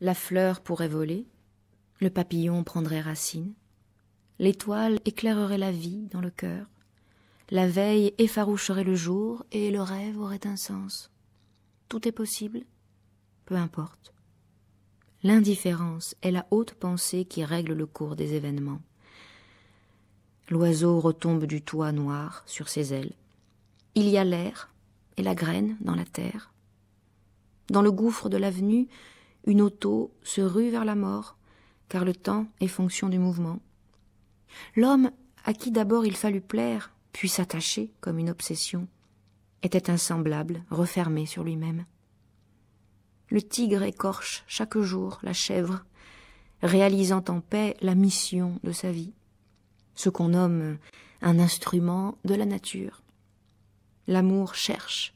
La fleur pourrait voler, le papillon prendrait racine, l'étoile éclairerait la vie dans le cœur, la veille effaroucherait le jour et le rêve aurait un sens. Tout est possible, peu importe. L'indifférence est la haute pensée qui règle le cours des événements. L'oiseau retombe du toit noir sur ses ailes. Il y a l'air et la graine dans la terre. Dans le gouffre de l'avenue, une auto se rue vers la mort, car le temps est fonction du mouvement. L'homme à qui d'abord il fallut plaire, puis s'attacher comme une obsession, était insemblable, refermé sur lui-même. Le tigre écorche chaque jour la chèvre, réalisant en paix la mission de sa vie, ce qu'on nomme un instrument de la nature. L'amour cherche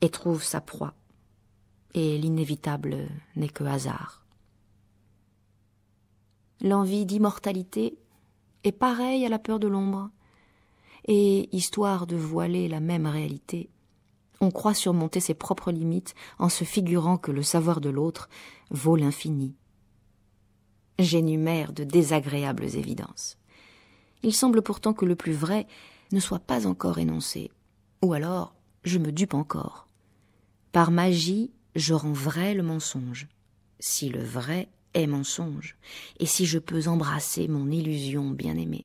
et trouve sa proie, et l'inévitable n'est que hasard. L'envie d'immortalité est pareille à la peur de l'ombre, et, histoire de voiler la même réalité, on croit surmonter ses propres limites en se figurant que le savoir de l'autre vaut l'infini. J'énumère de désagréables évidences. Il semble pourtant que le plus vrai ne soit pas encore énoncé, ou alors je me dupe encore. Par magie, je rends vrai le mensonge, si le vrai est mensonge, et si je peux embrasser mon illusion bien-aimée.